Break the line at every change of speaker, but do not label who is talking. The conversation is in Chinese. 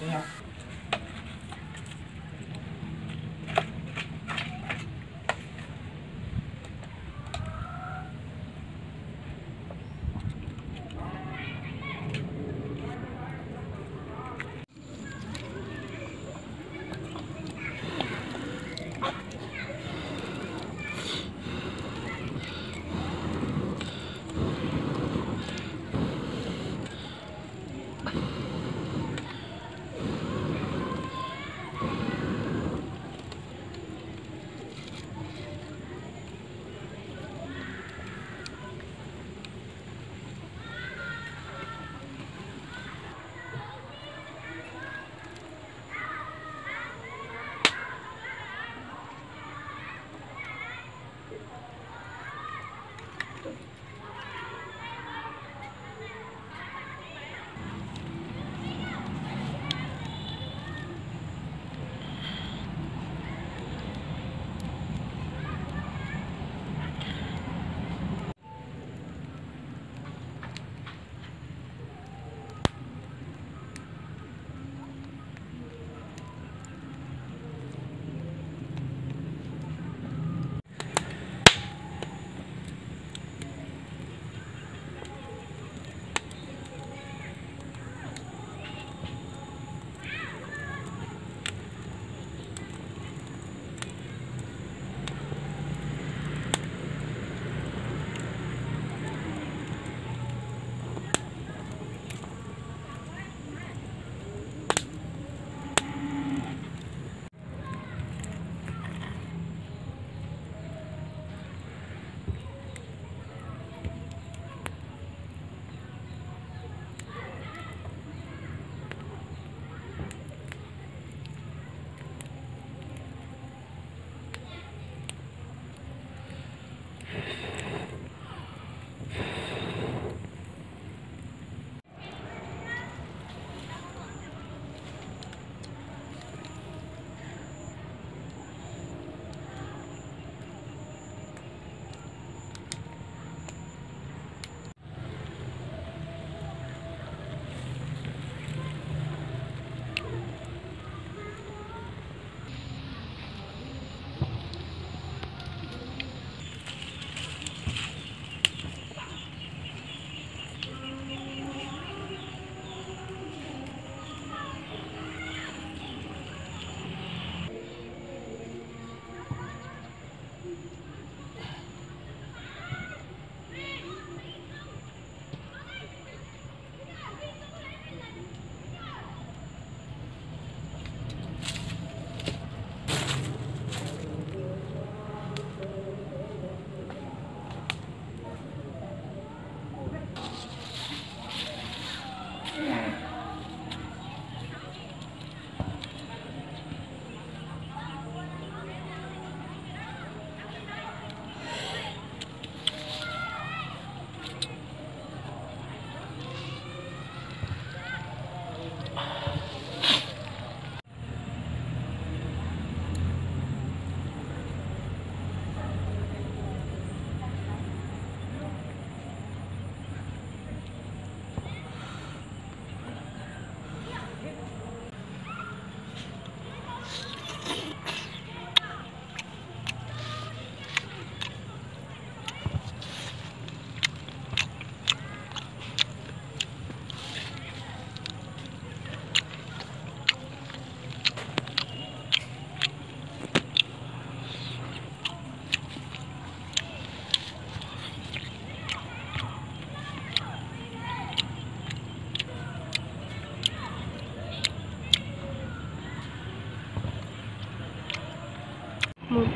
等一下
嗯。